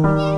Yeah.